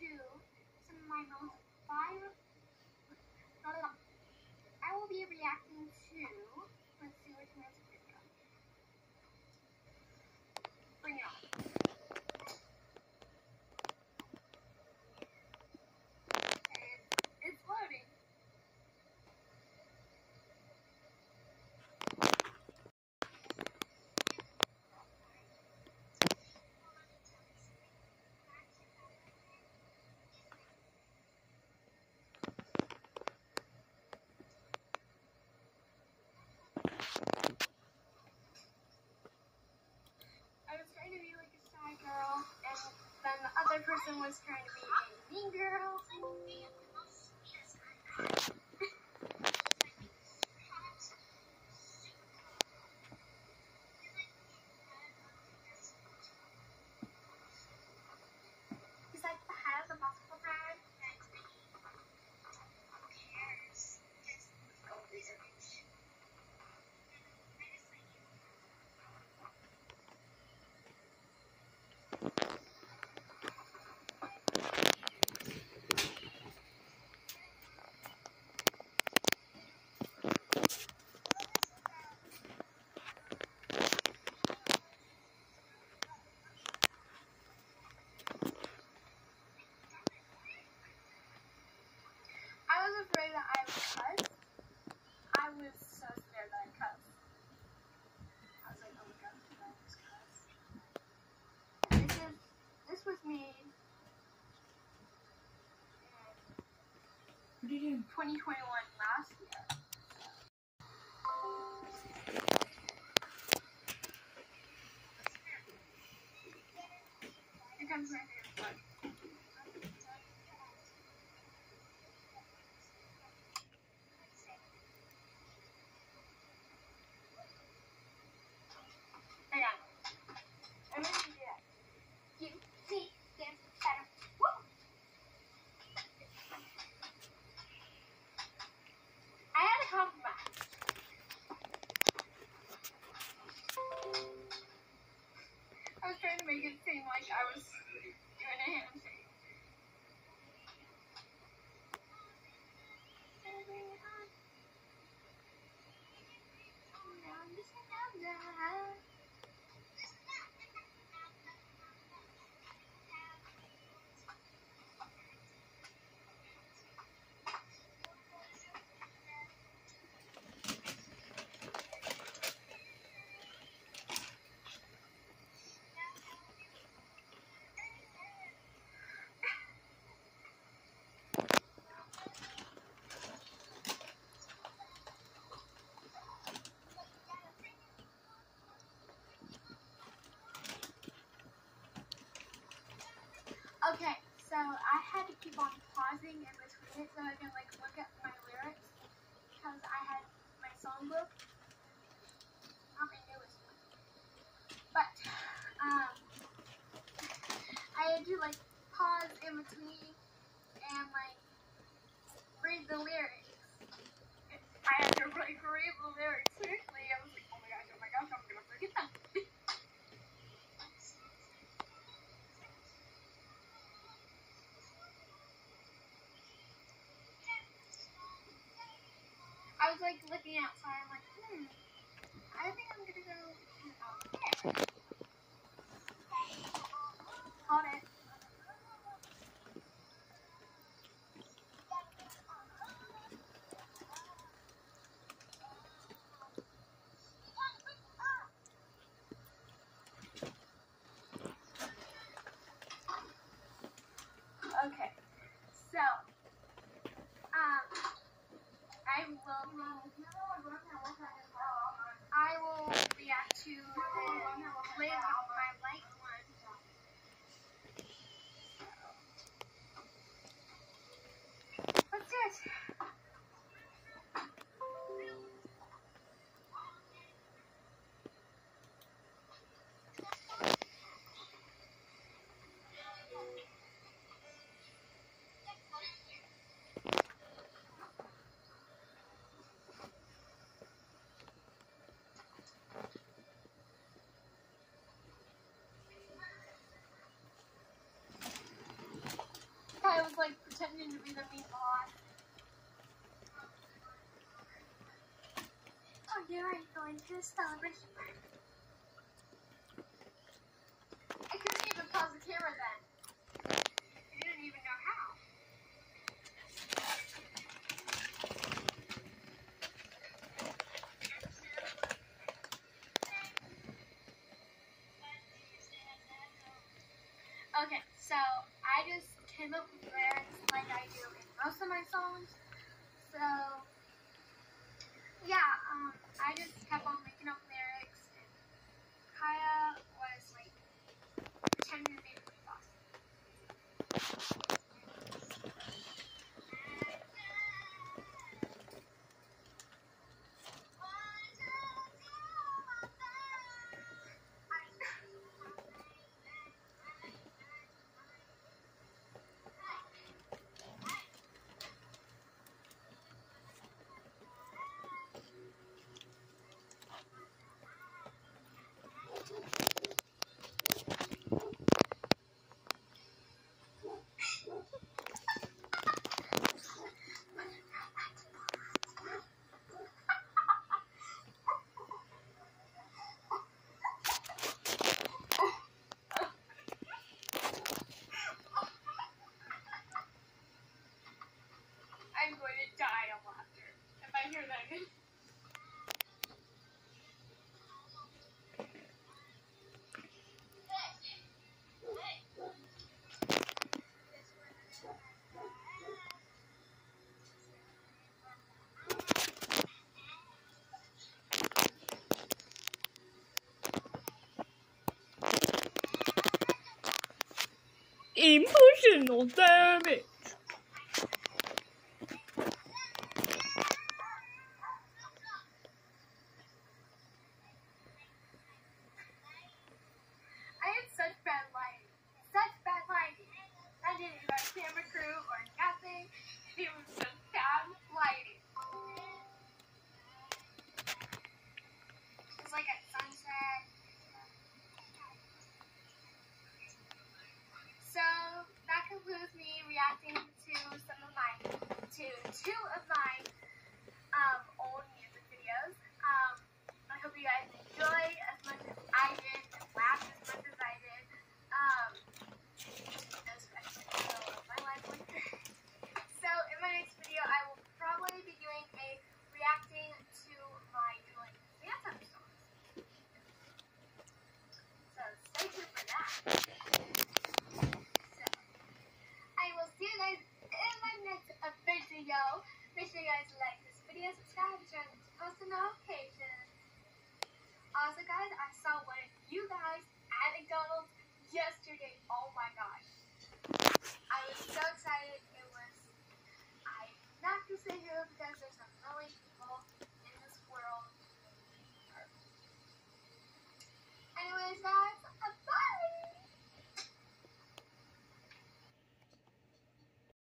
To some of my most minus five. I will be reacting to other person was trying to be a mean girl. 2021 last year. Here comes my it so I can like look at my lyrics because I had my songbook, not my newest one, but um, I had to like pause in between was like looking outside. I'm like, hmm, I think I'm gonna go out there. Pretending to be the meat. Oh, you're right, going to the celebration party. I couldn't even pause the camera then. I didn't even know how. Okay, so I just came up with lyrics like I do in most of my songs. So yeah, um, I just kept on making up lyrics, and Kaya was like pretending to Emotional damage. I reacting to some of my to two of my